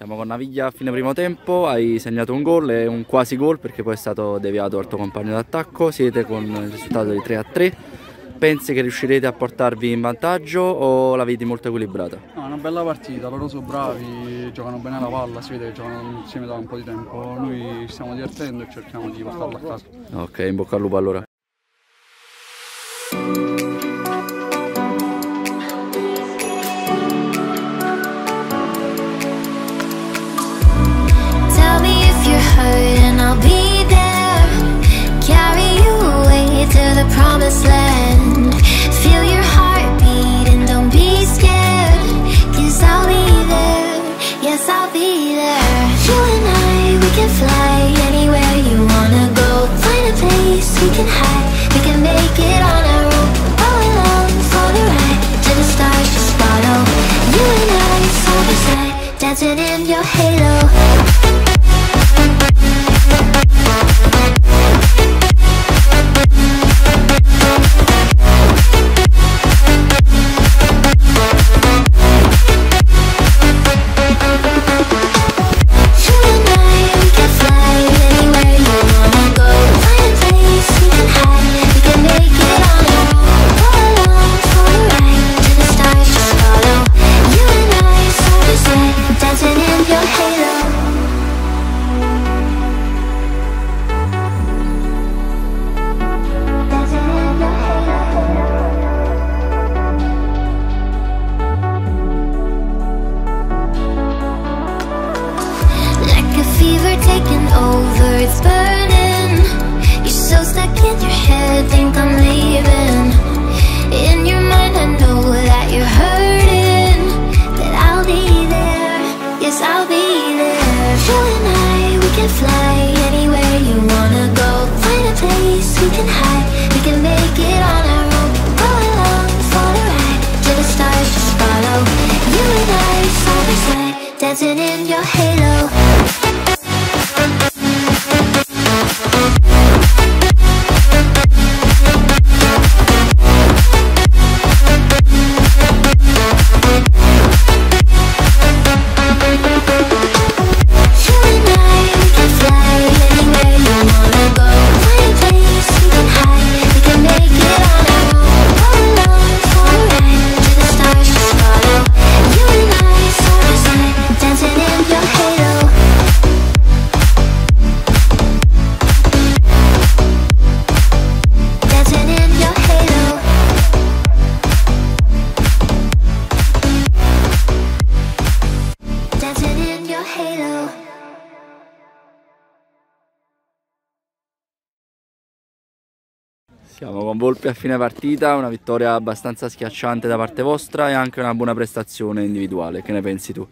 Siamo con Naviglia a fine primo tempo, hai segnato un gol e un quasi gol perché poi è stato deviato al tuo compagno d'attacco, siete con il risultato di 3 a 3. Pensi che riuscirete a portarvi in vantaggio o la vedi molto equilibrata? No, è una bella partita, loro sono bravi, giocano bene la palla, si vede che giocano insieme da un po' di tempo. Noi ci stiamo divertendo e cerchiamo di portarla a casa. Ok, in bocca al lupo allora. Promised land. It's burning. You're so stuck in your head, think I'm leaving. Siamo con Volpi a fine partita, una vittoria abbastanza schiacciante da parte vostra e anche una buona prestazione individuale. Che ne pensi tu?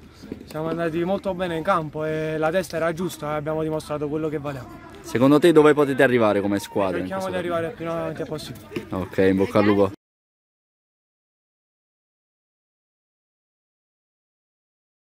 Siamo andati molto bene in campo e la testa era giusta e abbiamo dimostrato quello che valeva. Secondo te dove potete arrivare come squadra? Cerchiamo di arrivare il più avanti possibile. Ok, in bocca al lupo.